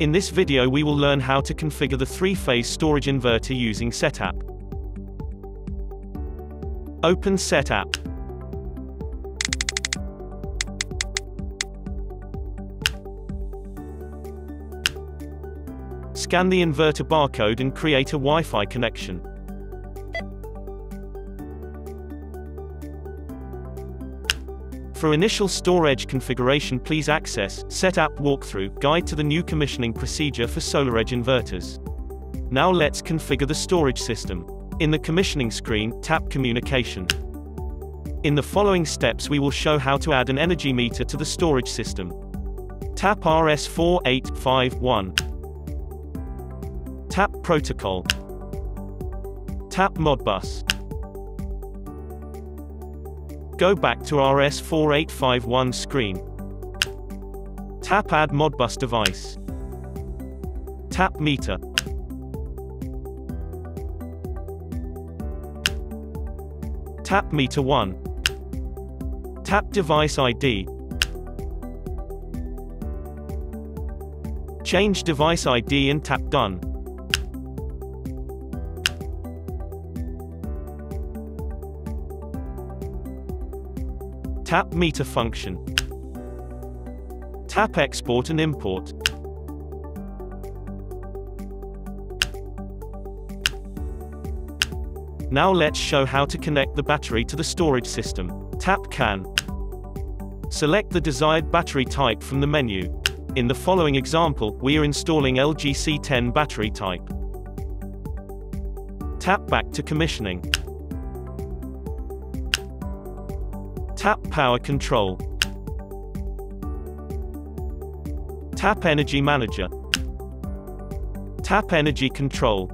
In this video we will learn how to configure the three-phase storage inverter using SetApp. Open SetApp. Scan the inverter barcode and create a Wi-Fi connection. For initial storage configuration please access SetApp Walkthrough Guide to the new commissioning procedure for SolarEdge inverters. Now let's configure the storage system. In the commissioning screen, tap Communication. In the following steps we will show how to add an energy meter to the storage system. Tap RS4851. Tap Protocol. Tap Modbus. Go back to RS4851 screen. Tap Add Modbus device. Tap Meter. Tap Meter 1. Tap Device ID. Change device ID and tap Done. Tap Meter function. Tap Export and Import. Now let's show how to connect the battery to the storage system. Tap CAN. Select the desired battery type from the menu. In the following example, we are installing LGC10 battery type. Tap back to commissioning. Tap Power Control. Tap Energy Manager. Tap Energy Control.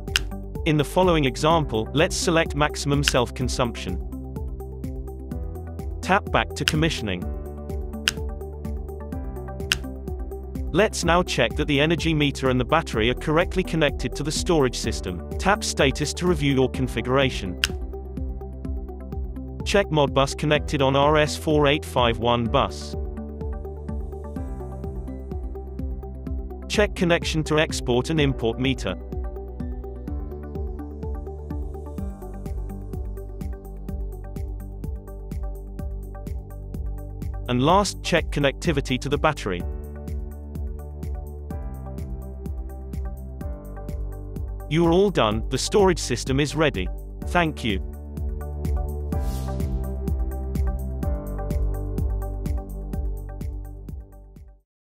In the following example, let's select maximum self-consumption. Tap back to commissioning. Let's now check that the energy meter and the battery are correctly connected to the storage system. Tap Status to review your configuration. Check Modbus connected on RS4851 bus. Check connection to export and import meter. And last, check connectivity to the battery. You are all done, the storage system is ready. Thank you.